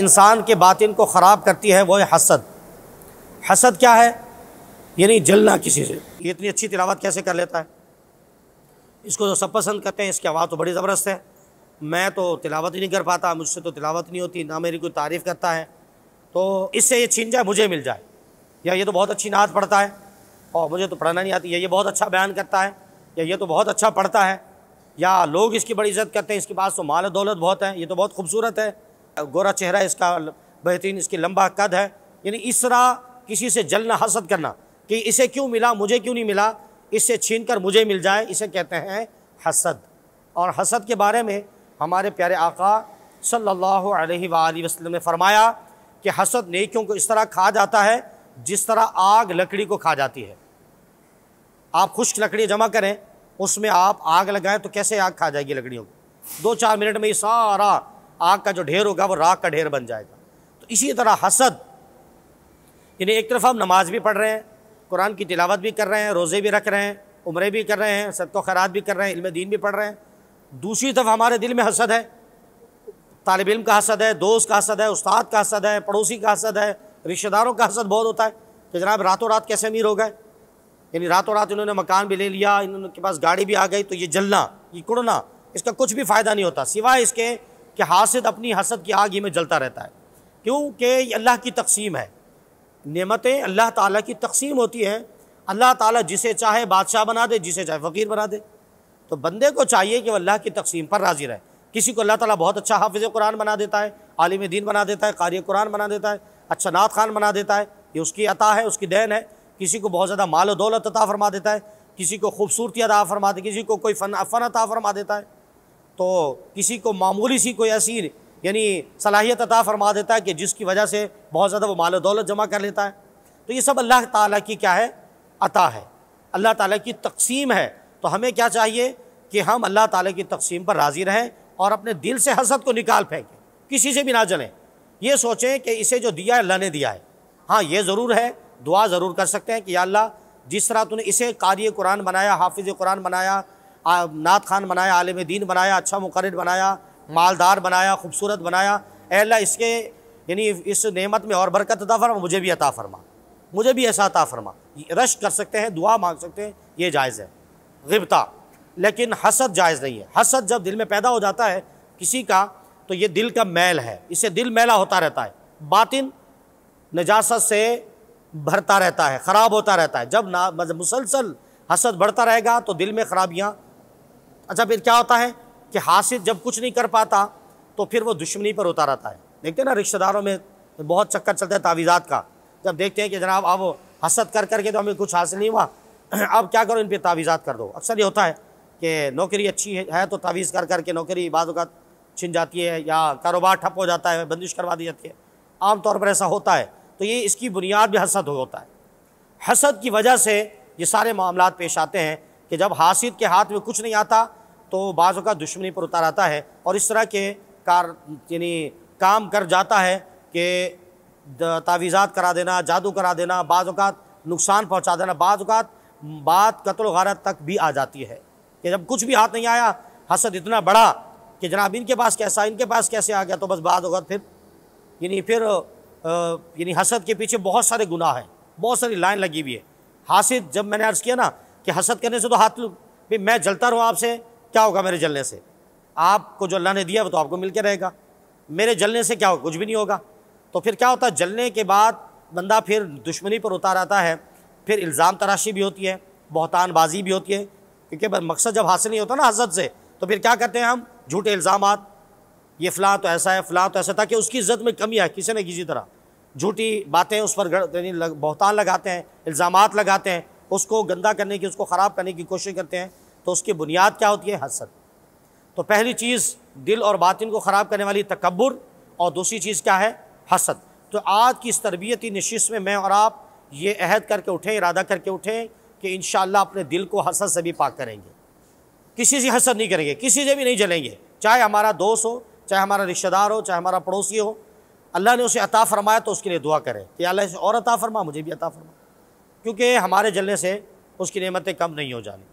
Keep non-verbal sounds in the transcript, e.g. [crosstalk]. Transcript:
इंसान के बातिन को ख़राब करती है, वो है हसद। हसद क्या है? यानी जलना किसी से। ये इतनी अच्छी तिलावत कैसे कर लेता है? इसको जो सब पसंद करते हैं, इसकी आवाज़ तो बड़ी ज़बरदस्त है। मैं तो तिलावत ही नहीं कर पाता, मुझसे तो तिलावत नहीं होती, ना मेरी कोई तारीफ़ करता है। तो इससे ये छीन जाए मुझे मिल जाए। या ये तो बहुत अच्छी नात पढ़ता है, और मुझे तो पढ़ना नहीं आती, या ये बहुत अच्छा बयान करता है, या ये तो बहुत अच्छा पढ़ता है, या लोग इसकी बड़ी इज़्ज़त करते हैं, इसके पास तो माल दौलत बहुत है, ये तो बहुत खूबसूरत है। गोरा चेहरा इसका बेहतरीन, इसकी लंबा कद है। यानी इस तरह किसी से जलना हसद करना कि इसे क्यों मिला, मुझे क्यों नहीं मिला, इससे छीन कर मुझे मिल जाए, इसे कहते हैं हसद। और हसद के बारे में हमारे प्यारे आका सल्लल्लाहु अलैहि वसल्लम ने फरमाया कि हसद नेकियों को इस तरह खा जाता है जिस तरह आग लकड़ी को खा जाती है। आप खुश्क लकड़ी जमा करें, उसमें आप आग लगाएँ तो कैसे आग खा जाएगी लकड़ियों को? दो चार मिनट में ये सारा आग का जो ढेर होगा, वो राख का ढेर बन जाएगा। तो इसी तरह हसद, यानी एक तरफ़ हम नमाज़ भी पढ़ रहे हैं, कुरान की तिलावत भी कर रहे हैं, रोज़े भी रख रहे हैं, उम्र भी कर रहे हैं, सदको खरात भी कर रहे हैं, इल्म दीन भी पढ़ रहे हैं। दूसरी तरफ़ हमारे दिल में हसद है, तालब इल्म का हसद है, दोस्त का हसद है, उस्ताद का हसद है, पड़ोसी का हसद है, रिश्तेदारों का हसद बहुत होता है कि जनाब रातों रात कैसे अमीर हो गए? यानी रातों रात इन्होंने मकान भी ले लिया इनके पास गाड़ी भी आ गई तो ये जलना, ये कुड़ना, इसका कुछ भी फ़ायदा नहीं होता, सिवाय इसके कि हासिद अपनी हसद की आग ही में जलता रहता है। क्योंकि ये अल्लाह की तकसीम है। नेमतें अल्लाह ताला की तकसीम होती हैं। अल्लाह ताला जिसे चाहे बादशाह बना दे, जिसे चाहे फ़कीर बना दे। तो बंदे को चाहिए कि वह अल्लाह की तकसीम पर राज़ी रहे। किसी को अल्लाह ताला बहुत अच्छा हाफिज़ कुरान बना देता है, आलिम दीन बना देता है कारी कुरान बना देता है अच्छा नात खान बना देता है। ये उसकी अता है, उसकी देन है। किसी को बहुत ज़्यादा माल दौलत अता फरमा देता है। किसी को खूबसूरती अदा फरमा दे, किसी को कोई फ़न फ़न अता फरमा देता है। तो किसी को मामूली सी कोई ऐसी यानी सलाहियत अता फरमा देता है कि जिसकी वजह से बहुत ज़्यादा वो माल दौलत जमा कर लेता है। तो ये सब अल्लाह ताला की क्या है? अता है। अल्लाह ताला की तकसीम है। तो हमें क्या चाहिए कि हम अल्लाह ताला की तकसीम पर राज़ी रहें और अपने दिल से हसद को निकाल फेंकें। किसी से भी ना जलें। ये सोचें कि इसे जो दिया है, अल्लाह ने दिया है। हाँ ये ज़रूर है। दुआ ज़रूर कर सकते हैं कि अल्लाह, जिस तरह तूने इसे कारी कुरान बनाया हाफिज़ कुरान बनाया नात खान बनाया, आलम दीन बनाया अच्छा मुकर बनाया, मालदार बनाया, खूबसूरत बनाया। अल्लाह इसके, यानी इस नेमत में और बरकत अता फरमा, मुझे भी अता फरमा। मुझे भी ऐसा अता फरमा। रश कर सकते हैं, दुआ मांग सकते हैं, ये जायज़ है। गिबता। लेकिन हसद जायज़ नहीं है। हसद जब दिल में पैदा हो जाता है किसी का तो ये दिल का मैल है। इससे दिल मैला होता रहता है। बातिन नजासत से भरता रहता है, ख़राब होता रहता है। जब ना मतलब मुसलसल हसद बढ़ता रहेगा तो दिल में ख़राबियाँ अच्छा फिर क्या होता है कि हासिद जब कुछ नहीं कर पाता तो फिर वो दुश्मनी पर होता रहता है। देखते हैं ना, रिश्तेदारों में बहुत चक्कर चलता है तावीज़ात का। जब देखते हैं कि जनाब, अब हसद कर करके तो हमें कुछ हासिल नहीं हुआ। [clears throat] अब क्या करो, इन पर तावीज़ात कर दो। अक्सर ये होता है कि नौकरी अच्छी है तो तावीज़ कर करके नौकरी बाद छिन जाती है या कारोबार ठप हो जाता है, बंदिश करवा दी जाती है। आम तौर पर ऐसा होता है तो ये इसकी बुनियाद भी हसद हो होता है। हसद की वजह से ये सारे मामला पेश आते हैं कि जब हासिद के हाथ में कुछ नहीं आता तो बाज़ का दुश्मनी पर उतार आता है और इस तरह के कार, यानी काम कर जाता है कि तावीज़ात करा देना, जादू करा देना बाज़ात नुकसान पहुँचा देना बाज़ात बात कत्ल गारत तक भी आ जाती है कि जब कुछ भी हाथ नहीं आया, हसद इतना बड़ा कि जनाब इनके पास कैसा, इनके पास कैसे आ गया तो बस होगा फिर, यानी फिर यानी हसद के पीछे बहुत सारे गुनाह हैं, बहुत सारी लाइन लगी हुई है। हासिद, जब मैंने अर्ज़ किया ना कि हसद करने से तो हाथ, भाई मैं जलता रहूँ आपसे क्या होगा मेरे जलने से? आपको जो अल्लाह ने दिया, वो तो आपको मिल के रहेगा। मेरे जलने से क्या होगा कुछ भी नहीं होगा। तो फिर क्या होता है? जलने के बाद बंदा फिर दुश्मनी पर उतार आता है। फिर इल्ज़ाम तराशी भी होती है, बहतानबाजी भी होती है। क्योंकि मकसद जब हासिल नहीं होता ना हसद से तो फिर क्या करते हैं हम? झूठे इल्ज़ाम ये फ़लाँ तो ऐसा है, फ़लाँ तो ऐसा ताकि उसकी इज़्ज़त में कमी आए, किसी न किसी तरह। झूठी बातें उस पर यानी बहतान लगाते हैं इल्ज़ाम लगाते हैं, उसको गंदा करने की, उसको ख़राब करने की कोशिश करते हैं। तो उसकी बुनियाद क्या होती है? हसद। तो पहली चीज़, दिल और बातिन को ख़राब करने वाली तकबर और दूसरी चीज़ क्या है? हसद। तो आज की इस तरबियती नशिश में मैं और आप ये अहद करके उठें, इरादा करके उठें कि इन अपने दिल को हसद से भी पाक करेंगे। किसी से हसद नहीं करेंगे, किसी से भी नहीं जलेंगे। चाहे हमारा दोस्त हो, चाहे हमारा रिश्तेदार हो, चाहे हमारा पड़ोसी हो, अल्लाह ने उसे अता फरमाया तो उसके लिए दुआ करें कि अल्लाह से और अता फरमा, मुझे भी अता फरमा। क्योंकि हमारे जलने से उसकी नेमतें कम नहीं हो जानी।